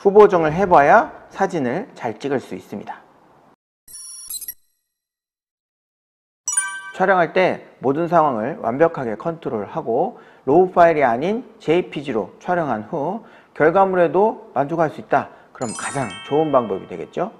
후보정을 해봐야 사진을 잘 찍을 수 있습니다. 촬영할 때 모든 상황을 완벽하게 컨트롤하고 RAW 파일이 아닌 JPG로 촬영한 후 결과물에도 만족할 수 있다. 그럼 가장 좋은 방법이 되겠죠.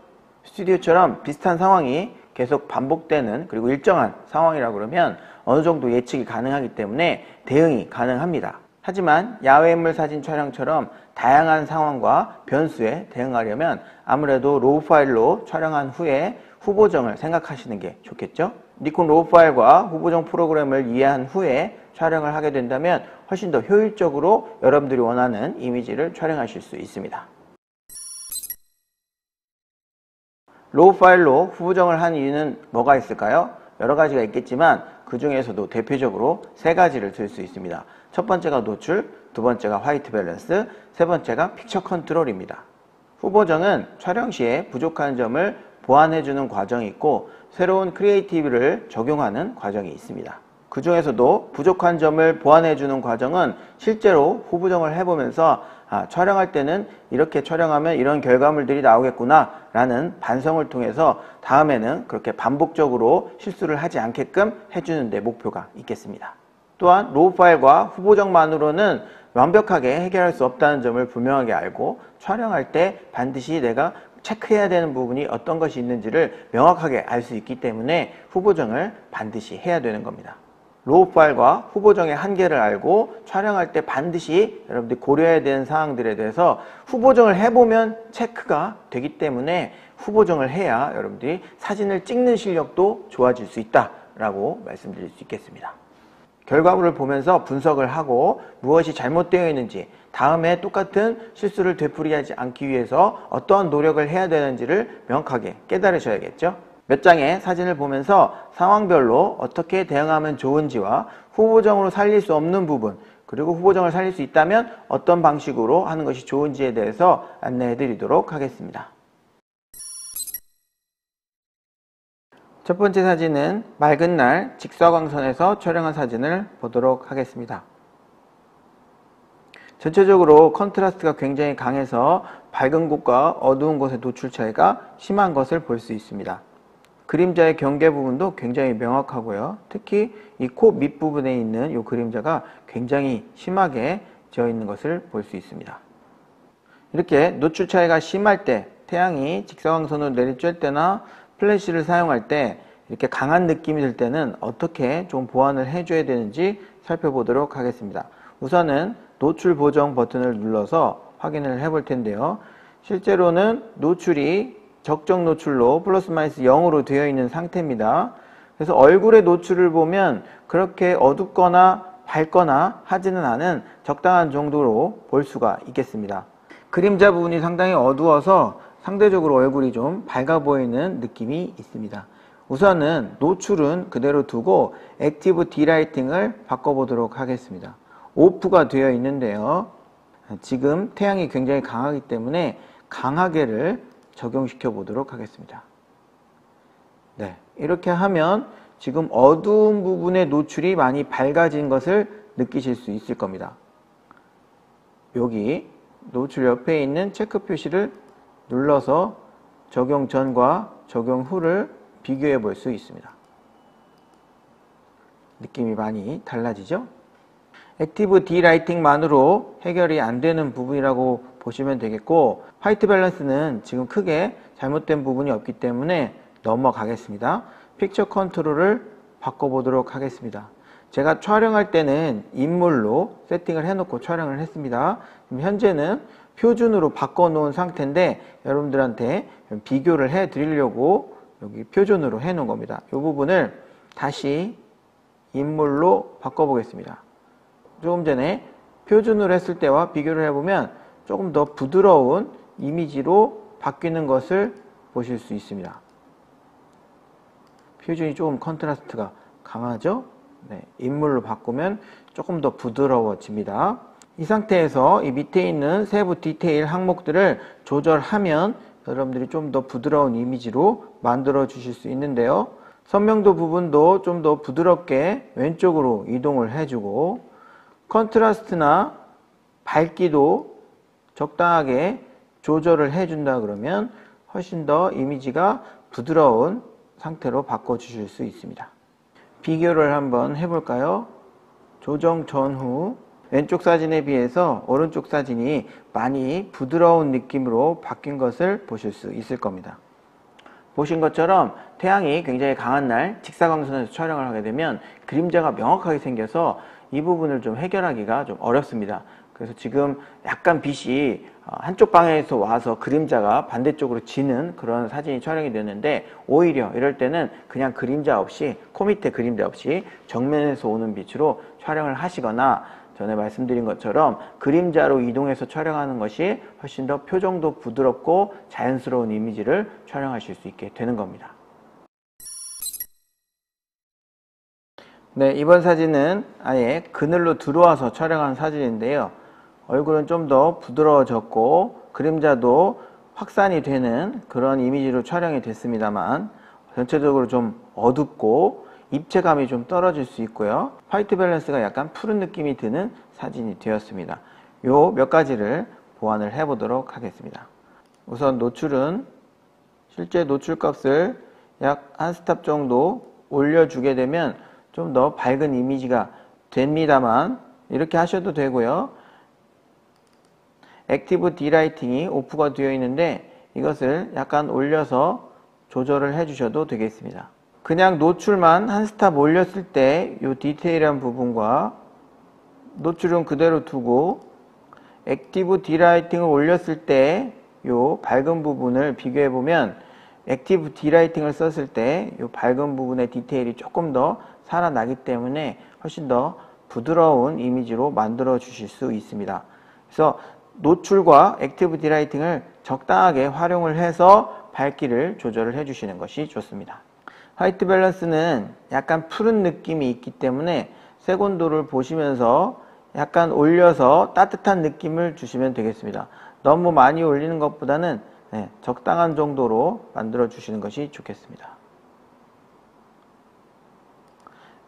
스튜디오처럼 비슷한 상황이 계속 반복되는 그리고 일정한 상황이라 그러면 어느 정도 예측이 가능하기 때문에 대응이 가능합니다. 하지만 야외인물 사진 촬영처럼 다양한 상황과 변수에 대응하려면 아무래도 RAW 파일로 촬영한 후에 후보정을 생각하시는 게 좋겠죠? 니콘 RAW 파일과 후보정 프로그램을 이해한 후에 촬영을 하게 된다면 훨씬 더 효율적으로 여러분들이 원하는 이미지를 촬영하실 수 있습니다. RAW 파일로 후보정을 한 이유는 뭐가 있을까요? 여러 가지가 있겠지만 그 중에서도 대표적으로 세 가지를 들 수 있습니다. 첫 번째가 노출, 두 번째가 white balance, 세 번째가 picture control입니다. 후보정은 촬영 시에 부족한 점을 보완해주는 과정이 있고 새로운 creative를 적용하는 과정이 있습니다. 그 중에서도 부족한 점을 보완해주는 과정은 실제로 후보정을 해보면서 아, 촬영할 때는 이렇게 촬영하면 이런 결과물들이 나오겠구나 라는 반성을 통해서 다음에는 그렇게 반복적으로 실수를 하지 않게끔 해주는 데 목표가 있겠습니다. 또한 RAW 파일과 후보정만으로는 완벽하게 해결할 수 없다는 점을 분명하게 알고 촬영할 때 반드시 내가 체크해야 되는 부분이 어떤 것이 있는지를 명확하게 알 수 있기 때문에 후보정을 반드시 해야 되는 겁니다. RAW 파일과 후보정의 한계를 알고 촬영할 때 반드시 여러분들이 고려해야 되는 사항들에 대해서 후보정을 해보면 체크가 되기 때문에 후보정을 해야 여러분들이 사진을 찍는 실력도 좋아질 수 있다라고 말씀드릴 수 있겠습니다. 결과물을 보면서 분석을 하고 무엇이 잘못되어 있는지 다음에 똑같은 실수를 되풀이하지 않기 위해서 어떠한 노력을 해야 되는지를 명확하게 깨달으셔야겠죠. 몇 장의 사진을 보면서 상황별로 어떻게 대응하면 좋은지와 후보정으로 살릴 수 없는 부분 그리고 후보정을 살릴 수 있다면 어떤 방식으로 하는 것이 좋은지에 대해서 안내해 드리도록 하겠습니다. 첫 번째 사진은 맑은 날 직사광선에서 촬영한 사진을 보도록 하겠습니다. 전체적으로 컨트라스트가 굉장히 강해서 밝은 곳과 어두운 곳의 노출 차이가 심한 것을 볼 수 있습니다. 그림자의 경계 부분도 굉장히 명확하고요. 특히 이 코 밑부분에 있는 이 그림자가 굉장히 심하게 지어 있는 것을 볼 수 있습니다. 이렇게 노출 차이가 심할 때 태양이 직사광선으로 내리쬘 때나 플래시를 사용할 때 이렇게 강한 느낌이 들 때는 어떻게 좀 보완을 해줘야 되는지 살펴보도록 하겠습니다. 우선은 노출 보정 버튼을 눌러서 확인을 해볼 텐데요. 실제로는 노출이 적정 노출로 플러스 마이너스 0으로 되어 있는 상태입니다. 그래서 얼굴의 노출을 보면 그렇게 어둡거나 밝거나 하지는 않은 적당한 정도로 볼 수가 있겠습니다. 그림자 부분이 상당히 어두워서 상대적으로 얼굴이 좀 밝아 보이는 느낌이 있습니다. 우선은 노출은 그대로 두고 Active D-Lighting을 바꿔보도록 하겠습니다. off가 되어 있는데요. 지금 태양이 굉장히 강하기 때문에 강하게를 적용시켜 보도록 하겠습니다. 네, 이렇게 하면 지금 어두운 부분의 노출이 많이 밝아진 것을 느끼실 수 있을 겁니다. 여기 노출 옆에 있는 체크 표시를 눌러서 적용 전과 적용 후를 비교해 볼 수 있습니다. 느낌이 많이 달라지죠? Active D-Lighting만으로 해결이 안 되는 부분이라고 보시면 되겠고 white balance는 지금 크게 잘못된 부분이 없기 때문에 넘어가겠습니다. Picture Control을 바꿔보도록 하겠습니다. 제가 촬영할 때는 인물로 세팅을 해놓고 촬영을 했습니다. 현재는 표준으로 바꿔놓은 상태인데 여러분들한테 비교를 해 드리려고 여기 표준으로 해 놓은 겁니다. 이 부분을 다시 인물로 바꿔보겠습니다. 조금 전에 표준으로 했을 때와 비교를 해보면 조금 더 부드러운 이미지로 바뀌는 것을 보실 수 있습니다. 표준이 조금 컨트라스트가 강하죠? 네, 인물로 바꾸면 조금 더 부드러워집니다. 이 상태에서 이 밑에 있는 세부 디테일 항목들을 조절하면 여러분들이 좀 더 부드러운 이미지로 만들어 주실 수 있는데요. 선명도 부분도 좀 더 부드럽게 왼쪽으로 이동을 해주고 컨트라스트나 밝기도 적당하게 조절을 해준다 그러면 훨씬 더 이미지가 부드러운 상태로 바꿔주실 수 있습니다. 비교를 한번 해볼까요? 조정 전후 왼쪽 사진에 비해서 오른쪽 사진이 많이 부드러운 느낌으로 바뀐 것을 보실 수 있을 겁니다. 보신 것처럼 태양이 굉장히 강한 날 직사광선에서 촬영을 하게 되면 그림자가 명확하게 생겨서 이 부분을 좀 해결하기가 좀 어렵습니다. 그래서 지금 약간 빛이 어, 한쪽 방향에서 와서 그림자가 반대쪽으로 지는 그런 사진이 촬영이 되는데 오히려 이럴 때는 그냥 그림자 없이 코 밑에 그림자 없이 정면에서 오는 빛으로 촬영을 하시거나 전에 말씀드린 것처럼 그림자로 이동해서 촬영하는 것이 훨씬 더 표정도 부드럽고 자연스러운 이미지를 촬영하실 수 있게 되는 겁니다. 네, 이번 사진은 아예 그늘로 들어와서 촬영한 사진인데요. 얼굴은 좀 더 부드러워졌고 그림자도 확산이 되는 그런 이미지로 촬영이 됐습니다만 전체적으로 좀 어둡고 입체감이 좀 떨어질 수 있고요. white balance가 약간 푸른 느낌이 드는 사진이 되었습니다. 요 몇 가지를 보완을 해 보도록 하겠습니다. 우선 노출은 실제 노출 값을 약 한 stop 정도 올려주게 되면 좀 더 밝은 이미지가 됩니다만 이렇게 하셔도 되고요. Active D-Lighting이 off가 되어 있는데 이것을 약간 올려서 조절을 해 주셔도 되겠습니다. 그냥 노출만 한 stop 올렸을 때 이 디테일한 부분과 노출은 그대로 두고 Active D-Lighting을 올렸을 때 이 밝은 부분을 비교해 보면 Active D-Lighting을 썼을 때 이 밝은 부분의 디테일이 조금 더 살아나기 때문에 훨씬 더 부드러운 이미지로 만들어 주실 수 있습니다. 그래서 노출과 Active D-Lighting을 적당하게 활용을 해서 밝기를 조절을 해 주시는 것이 좋습니다. white balance는 약간 푸른 느낌이 있기 때문에 색온도를 보시면서 약간 올려서 따뜻한 느낌을 주시면 되겠습니다. 너무 많이 올리는 것보다는 네, 적당한 정도로 만들어 주시는 것이 좋겠습니다.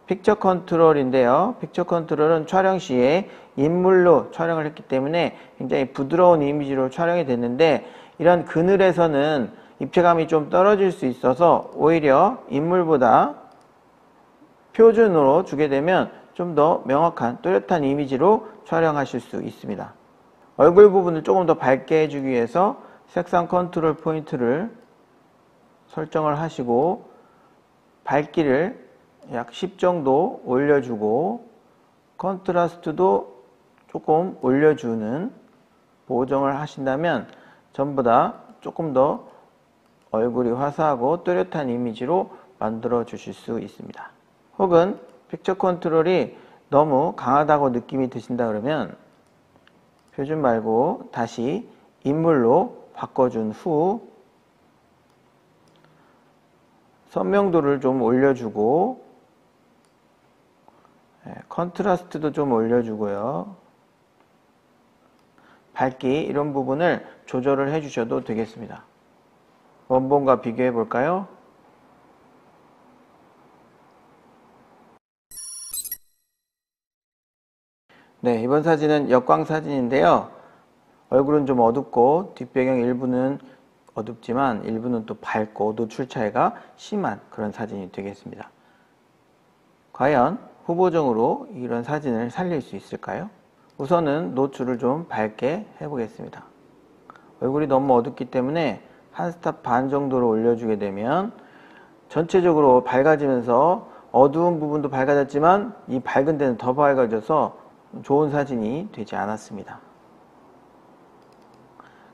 픽처 컨트롤인데요. 픽처 컨트롤은 촬영 시에 인물로 촬영을 했기 때문에 굉장히 부드러운 이미지로 촬영이 됐는데 이런 그늘에서는 입체감이 좀 떨어질 수 있어서 오히려 인물보다 표준으로 주게 되면 좀 더 명확한 또렷한 이미지로 촬영하실 수 있습니다. 얼굴 부분을 조금 더 밝게 해주기 위해서 색상 컨트롤 포인트를 설정을 하시고 밝기를 약 10 정도 올려주고 컨트라스트도 조금 올려주는 보정을 하신다면 전보다 조금 더 얼굴이 화사하고 뚜렷한 이미지로 만들어 주실 수 있습니다. 혹은 Picture Control이 너무 강하다고 느낌이 드신다 그러면 표준 말고 다시 인물로 바꿔준 후 선명도를 좀 올려주고 예, 컨트라스트도 좀 올려주고요. 밝기 이런 부분을 조절을 해주셔도 되겠습니다. 원본과 비교해 볼까요? 네, 이번 사진은 역광 사진인데요. 얼굴은 좀 어둡고 뒷배경 일부는 어둡지만 일부는 또 밝고 노출 차이가 심한 그런 사진이 되겠습니다. 과연 후보정으로 이런 사진을 살릴 수 있을까요? 우선은 노출을 좀 밝게 해보겠습니다. 얼굴이 너무 어둡기 때문에 한 스탑 반 정도로 올려주게 되면 전체적으로 밝아지면서 어두운 부분도 밝아졌지만 이 밝은 데는 더 밝아져서 좋은 사진이 되지 않았습니다.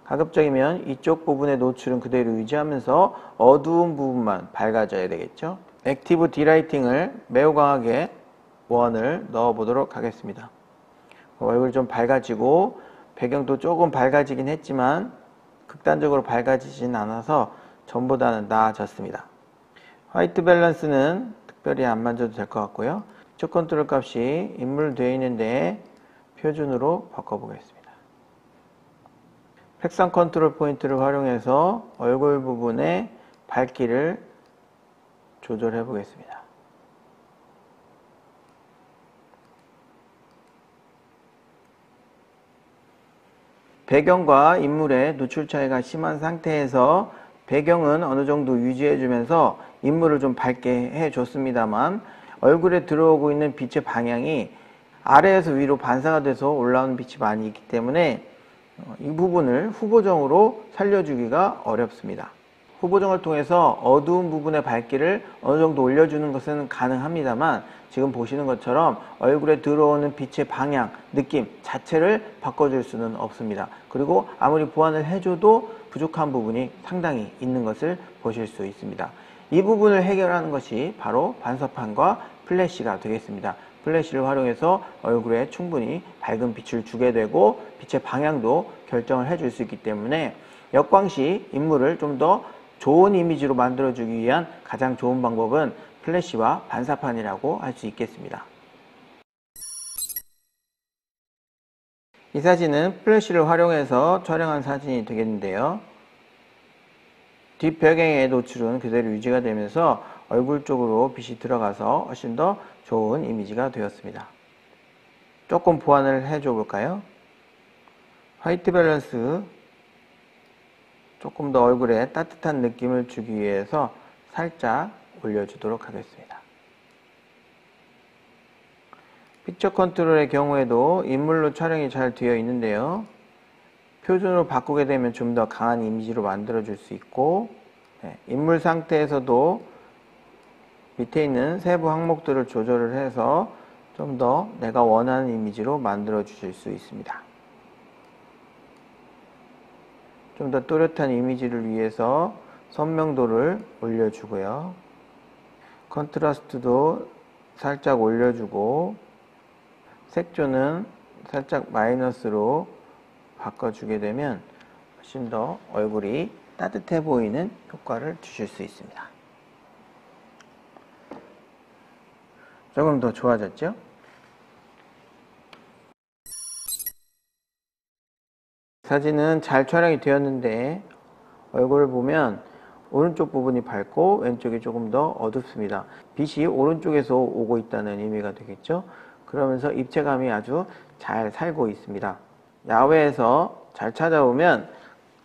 가급적이면 이쪽 부분의 노출은 그대로 유지하면서 어두운 부분만 밝아져야 되겠죠. Active D-Lighting을 매우 강하게 one을 넣어 보도록 하겠습니다. 얼굴이 좀 밝아지고 배경도 조금 밝아지긴 했지만 극단적으로 밝아지진 않아서 전보다는 나아졌습니다. white balance는 특별히 안 만져도 될 것 같고요. Picture Control 값이 인물 되어 있는데 표준으로 바꿔보겠습니다. 색상 컨트롤 포인트를 활용해서 얼굴 부분의 밝기를 조절해 보겠습니다. 배경과 인물의 노출 차이가 심한 상태에서 배경은 어느 정도 유지해주면서 인물을 좀 밝게 해줬습니다만 얼굴에 들어오고 있는 빛의 방향이 아래에서 위로 반사가 돼서 올라오는 빛이 많이 있기 때문에 어, 이 부분을 후보정으로 살려주기가 어렵습니다. 후보정을 통해서 어두운 부분의 밝기를 어느 정도 올려주는 것은 가능합니다만 지금 보시는 것처럼 얼굴에 들어오는 빛의 방향, 느낌 자체를 바꿔줄 수는 없습니다. 그리고 아무리 보완을 해줘도 부족한 부분이 상당히 있는 것을 보실 수 있습니다. 이 부분을 해결하는 것이 바로 반사판과 플래시가 되겠습니다. 플래시를 활용해서 얼굴에 충분히 밝은 빛을 주게 되고 빛의 방향도 결정을 해줄 수 있기 때문에 역광시 인물을 좀더 좋은 이미지로 만들어주기 위한 가장 좋은 방법은 플래시와 반사판이라고 할 수 있겠습니다. 이 사진은 플래시를 활용해서 촬영한 사진이 되겠는데요. 뒷배경의 노출은 그대로 유지가 되면서 얼굴 쪽으로 빛이 들어가서 훨씬 더 좋은 이미지가 되었습니다. 조금 보완을 해줘 볼까요? white balance 조금 더 얼굴에 따뜻한 느낌을 주기 위해서 살짝 올려주도록 하겠습니다. Picture Control의 경우에도 인물로 촬영이 잘 되어 있는데요. 표준으로 바꾸게 되면 좀 더 강한 이미지로 만들어 줄 수 있고 네, 인물 상태에서도 밑에 있는 세부 항목들을 조절을 해서 좀 더 내가 원하는 이미지로 만들어 주실 수 있습니다. 좀 더 또렷한 이미지를 위해서 선명도를 올려주고요. contrast도 살짝 올려주고 색조는 살짝 마이너스로 바꿔주게 되면 훨씬 더 얼굴이 따뜻해 보이는 효과를 주실 수 있습니다. 조금 더 좋아졌죠? 사진은 잘 촬영이 되었는데 얼굴을 보면 오른쪽 부분이 밝고 왼쪽이 조금 더 어둡습니다. 빛이 오른쪽에서 오고 있다는 의미가 되겠죠. 그러면서 입체감이 아주 잘 살고 있습니다. 야외에서 잘 찾아보면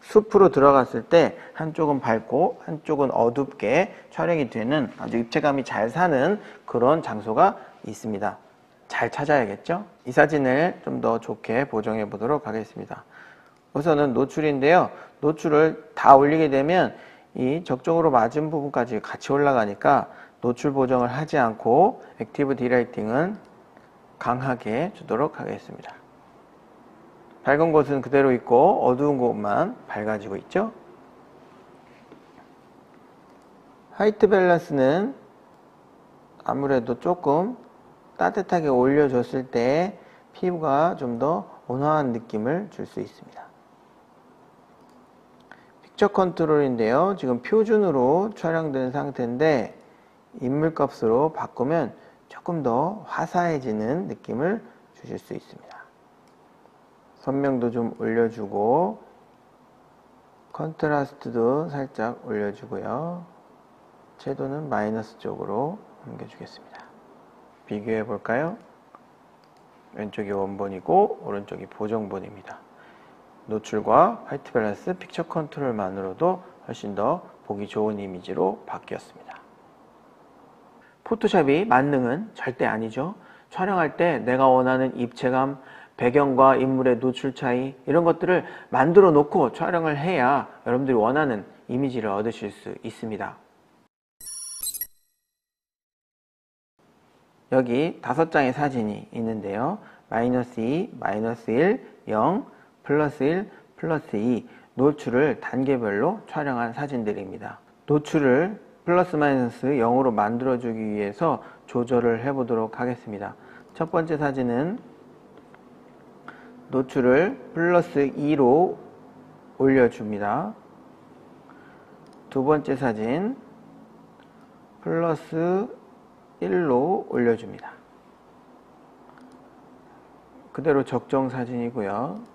숲으로 들어갔을 때 한쪽은 밝고 한쪽은 어둡게 촬영이 되는 아주 입체감이 잘 사는 그런 장소가 있습니다. 잘 찾아야겠죠? 이 사진을 좀 더 좋게 보정해 보도록 하겠습니다. 우선은 노출인데요. 노출을 다 올리게 되면 이 적정으로 맞은 부분까지 같이 올라가니까 노출 보정을 하지 않고 Active D-Lighting은 강하게 주도록 하겠습니다. 밝은 곳은 그대로 있고 어두운 곳만 밝아지고 있죠. white balance는 아무래도 조금 따뜻하게 올려줬을 때 피부가 좀 더 온화한 느낌을 줄 수 있습니다. Picture Control인데요. 지금 표준으로 촬영된 상태인데 인물 값으로 바꾸면 조금 더 화사해지는 느낌을 주실 수 있습니다. 선명도 좀 올려주고 contrast도 살짝 올려주고요. 채도는 마이너스 쪽으로 옮겨주겠습니다. 비교해 볼까요? 왼쪽이 원본이고 오른쪽이 보정본입니다. 노출과 white balance Picture Control만으로도 훨씬 더 보기 좋은 이미지로 바뀌었습니다. 포토샵이 만능은 절대 아니죠. 촬영할 때 내가 원하는 입체감, 배경과 인물의 노출 차이 이런 것들을 만들어 놓고 촬영을 해야 여러분들이 원하는 이미지를 얻으실 수 있습니다. 여기 다섯 장의 사진이 있는데요. 마이너스 2, 마이너스 1, 0, 플러스 1, 플러스 2 노출을 단계별로 촬영한 사진들입니다. 노출을 플러스 마이너스 0으로 만들어주기 위해서 조절을 해보도록 하겠습니다. 첫 번째 사진은 노출을 플러스 2로 올려줍니다. 두 번째 사진 플러스 1로 올려줍니다. 그대로 적정 사진이고요.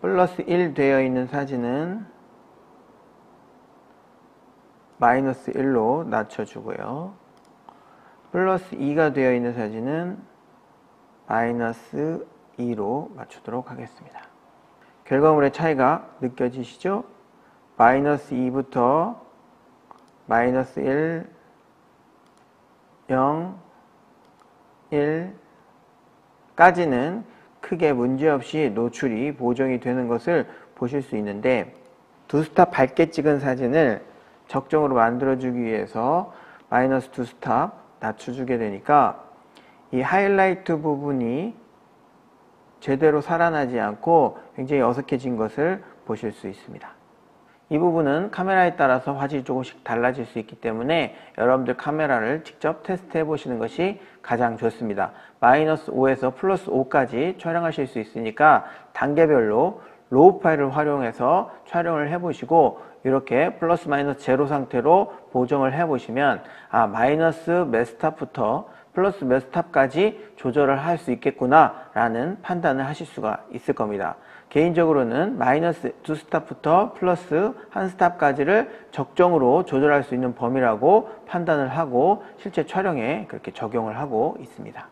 플러스 1 되어 있는 사진은 마이너스 1로 낮춰주고요. 플러스 2가 되어 있는 사진은 마이너스 2로 맞추도록 하겠습니다. 결과물의 차이가 느껴지시죠? 마이너스 2부터 마이너스 1, 0, 1까지는 크게 문제없이 노출이 보정이 되는 것을 보실 수 있는데 두 stop 밝게 찍은 사진을 적정으로 만들어주기 위해서 마이너스 두 stop 낮춰주게 되니까 이 하이라이트 부분이 제대로 살아나지 않고 굉장히 어색해진 것을 보실 수 있습니다. 이 부분은 카메라에 따라서 화질이 조금씩 달라질 수 있기 때문에 여러분들 카메라를 직접 테스트 해 보시는 것이 가장 좋습니다. 마이너스 5에서 플러스 5까지 촬영하실 수 있으니까 단계별로 RAW 파일을 활용해서 촬영을 해 보시고 이렇게 플러스 마이너스 제로 상태로 보정을 해 보시면 아 마이너스 몇 stop부터 플러스 몇 stop까지 조절을 할 수 있겠구나 라는 판단을 하실 수가 있을 겁니다. 개인적으로는 마이너스 두 스탑부터 플러스 한 스탑까지를 적정으로 조절할 수 있는 범위라고 판단을 하고 실제 촬영에 그렇게 적용을 하고 있습니다.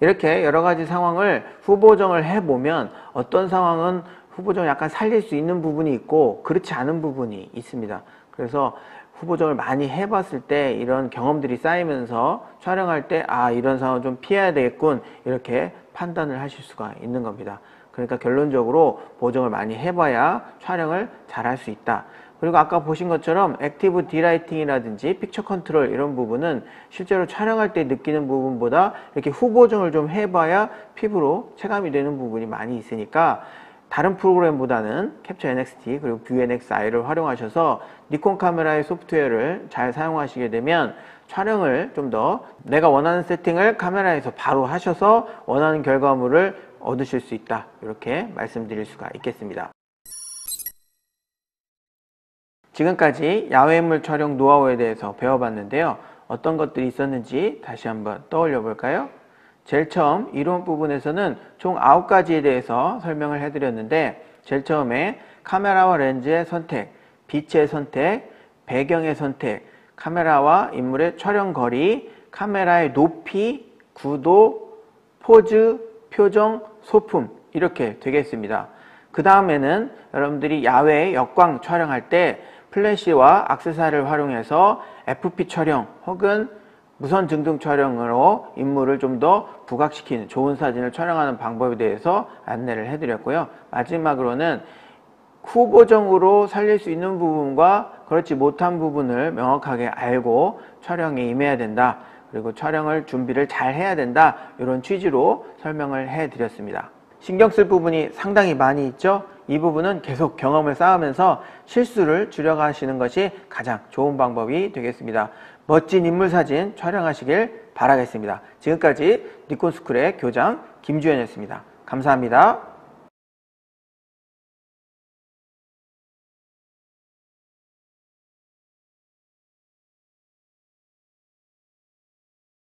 이렇게 여러 가지 상황을 후보정을 해보면 어떤 상황은 후보정을 약간 살릴 수 있는 부분이 있고 그렇지 않은 부분이 있습니다. 그래서 후보정을 많이 해봤을 때 이런 경험들이 쌓이면서 촬영할 때 아 이런 상황 좀 피해야 되겠군 이렇게 판단을 하실 수가 있는 겁니다. 그러니까 결론적으로 보정을 많이 해봐야 촬영을 잘 할 수 있다. 그리고 아까 보신 것처럼 Active D-Lighting이라든지 Picture Control 이런 부분은 실제로 촬영할 때 느끼는 부분보다 이렇게 후보정을 좀 해봐야 피부로 체감이 되는 부분이 많이 있으니까 다른 프로그램보다는 Capture NX-D 그리고 ViewNX-i를 활용하셔서 니콘 카메라의 소프트웨어를 잘 사용하시게 되면 촬영을 좀 더 내가 원하는 세팅을 카메라에서 바로 하셔서 원하는 결과물을 얻으실 수 있다. 이렇게 말씀드릴 수가 있겠습니다. 지금까지 야외인물 촬영 노하우에 대해서 배워봤는데요. 어떤 것들이 있었는지 다시 한번 떠올려 볼까요? 제일 처음 이론 부분에서는 총 9가지에 대해서 설명을 해드렸는데 제일 처음에 카메라와 렌즈의 선택, 빛의 선택, 배경의 선택, 카메라와 인물의 촬영 거리, 카메라의 높이, 구도, 포즈, 표정, 소품 이렇게 되겠습니다. 그 다음에는 여러분들이 야외 역광 촬영할 때 플래시와 악세사리를 활용해서 FP 촬영 혹은 무선 증등 촬영으로 인물을 좀 더 부각시키는 좋은 사진을 촬영하는 방법에 대해서 안내를 해드렸고요. 마지막으로는 후보정으로 살릴 수 있는 부분과 그렇지 못한 부분을 명확하게 알고 촬영에 임해야 된다. 그리고 촬영을 준비를 잘 해야 된다. 이런 취지로 설명을 해드렸습니다. 신경 쓸 부분이 상당히 많이 있죠. 이 부분은 계속 경험을 쌓으면서 실수를 줄여가시는 것이 가장 좋은 방법이 되겠습니다. 멋진 인물 사진 촬영하시길 바라겠습니다. 지금까지 니콘스쿨의 교장 김주현이었습니다. 감사합니다.